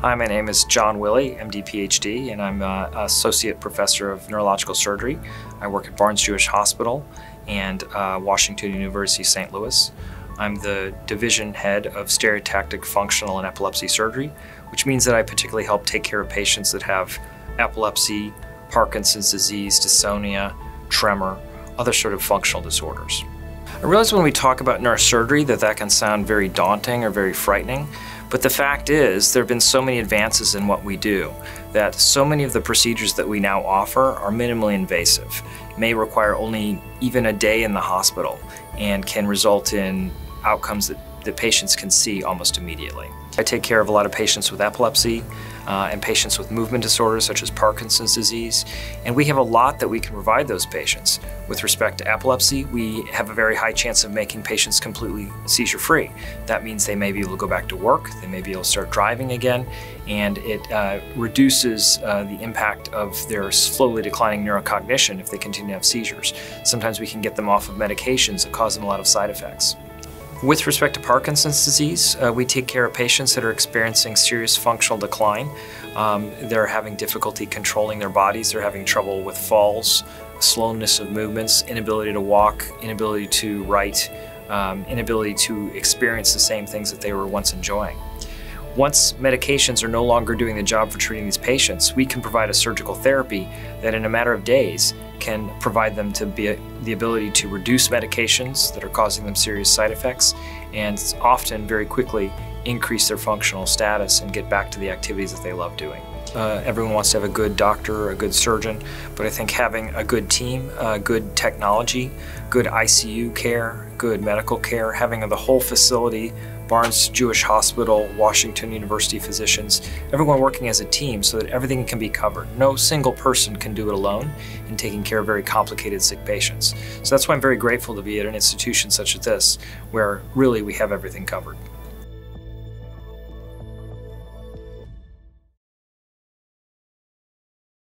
Hi, my name is Jon Willie, MD PhD, and I'm uh, Associate Professor of Neurological Surgery. I work at Barnes Jewish Hospital and uh, Washington University St. Louis. I'm the division head of stereotactic functional and epilepsy surgery, which means that I particularly help take care of patients that have epilepsy, Parkinson's disease, dystonia, tremor, other sort of functional disorders. I realize when we talk about neurosurgery that that can sound very daunting or very frightening, but the fact is there have been so many advances in what we do that so many of the procedures that we now offer are minimally invasive, may require only even a day in the hospital, and can result in outcomes that the patients can see almost immediately. I take care of a lot of patients with epilepsy uh, and patients with movement disorders such as Parkinson's disease, and we have a lot that we can provide those patients. With respect to epilepsy, we have a very high chance of making patients completely seizure-free. That means they may be able to go back to work, they may be able to start driving again, and it uh, reduces uh, the impact of their slowly declining neurocognition if they continue to have seizures. Sometimes we can get them off of medications that cause them a lot of side effects. With respect to Parkinson's disease, uh, we take care of patients that are experiencing serious functional decline. Um, they're having difficulty controlling their bodies, they're having trouble with falls, slowness of movements, inability to walk, inability to write, um, inability to experience the same things that they were once enjoying. Once medications are no longer doing the job for treating these patients, we can provide a surgical therapy that in a matter of days can provide them to be the ability to reduce medications that are causing them serious side effects and often very quickly increase their functional status and get back to the activities that they love doing. Uh, everyone wants to have a good doctor, a good surgeon, but I think having a good team, uh, good technology, good ICU care, good medical care, having the whole facility Barnes Jewish Hospital, Washington University physicians, everyone working as a team so that everything can be covered. No single person can do it alone in taking care of very complicated sick patients. So that's why I'm very grateful to be at an institution such as this, where really we have everything covered.